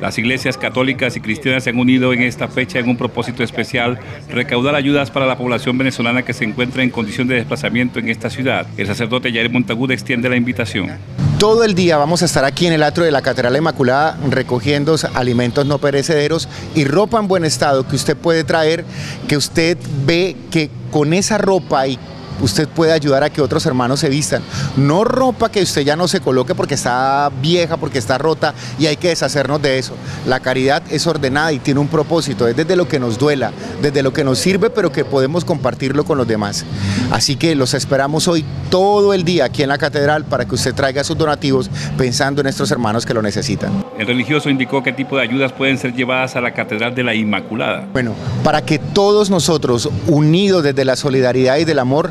Las iglesias católicas y cristianas se han unido en esta fecha en un propósito especial, recaudar ayudas para la población venezolana que se encuentra en condición de desplazamiento en esta ciudad. El sacerdote Yair Montagud extiende la invitación. Todo el día vamos a estar aquí en el atrio de la Catedral Inmaculada recogiendo alimentos no perecederos y ropa en buen estado que usted puede traer, que usted ve que con esa ropa y usted puede ayudar a que otros hermanos se vistan. No ropa que usted ya no se coloque porque está vieja, porque está rota y hay que deshacernos de eso. La caridad es ordenada y tiene un propósito, es desde lo que nos duela, desde lo que nos sirve, pero que podemos compartirlo con los demás. Así que los esperamos hoy todo el día aquí en la catedral para que usted traiga sus donativos pensando en nuestros hermanos que lo necesitan. El religioso indicó qué tipo de ayudas pueden ser llevadas a la Catedral de la Inmaculada. Bueno, para que todos nosotros, unidos desde la solidaridad y del amor,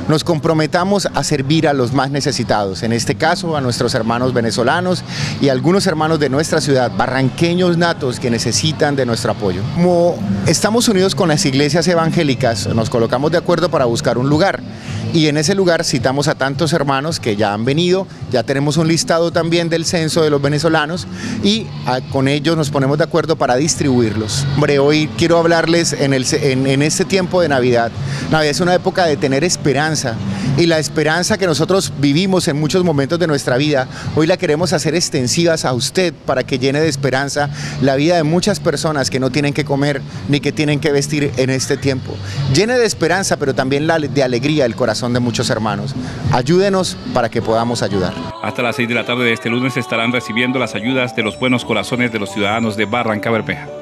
nos comprometamos a servir a los más necesitados, en este caso a nuestros hermanos venezolanos y algunos hermanos de nuestra ciudad, barranqueños natos que necesitan de nuestro apoyo. Como estamos unidos con las iglesias evangélicas, nos colocamos de acuerdo para buscar un lugar y en ese lugar citamos a tantos hermanos que ya han venido, ya tenemos un listado también del censo de los venezolanos y ah, con ellos nos ponemos de acuerdo para distribuirlos. Hombre, hoy quiero hablarles en, el, en este tiempo de Navidad. Navidad es una época de tener y la esperanza que nosotros vivimos en muchos momentos de nuestra vida, hoy la queremos hacer extensivas a usted para que llene de esperanza la vida de muchas personas que no tienen que comer ni que tienen que vestir en este tiempo. Llene de esperanza, pero también de alegría el corazón de muchos hermanos. Ayúdenos para que podamos ayudar. Hasta las 6 de la tarde de este lunes estarán recibiendo las ayudas de los buenos corazones de los ciudadanos de Barranca Bermeja.